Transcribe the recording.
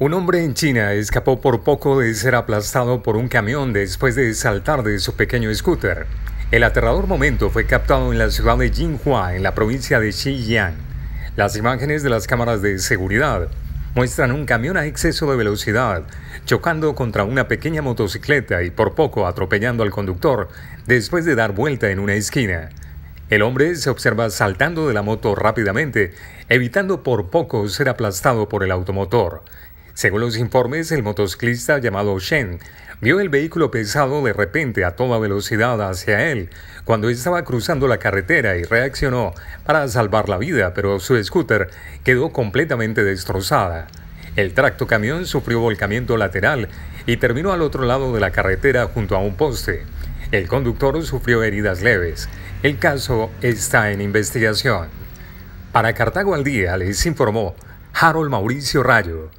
Un hombre en China escapó por poco de ser aplastado por un camión después de saltar de su pequeño scooter. El aterrador momento fue captado en la ciudad de Jinhua, en la provincia de Xinjiang. Las imágenes de las cámaras de seguridad muestran un camión a exceso de velocidad, chocando contra una pequeña motocicleta y por poco atropellando al conductor después de dar vuelta en una esquina. El hombre se observa saltando de la moto rápidamente, evitando por poco ser aplastado por el automotor. Según los informes, el motociclista llamado Shen vio el vehículo pesado de repente a toda velocidad hacia él cuando estaba cruzando la carretera y reaccionó para salvar la vida, pero su scooter quedó completamente destrozada. El tracto camión sufrió volcamiento lateral y terminó al otro lado de la carretera junto a un poste. El conductor sufrió heridas leves. El caso está en investigación. Para Cartago al Día les informó Harold Mauricio Rayo.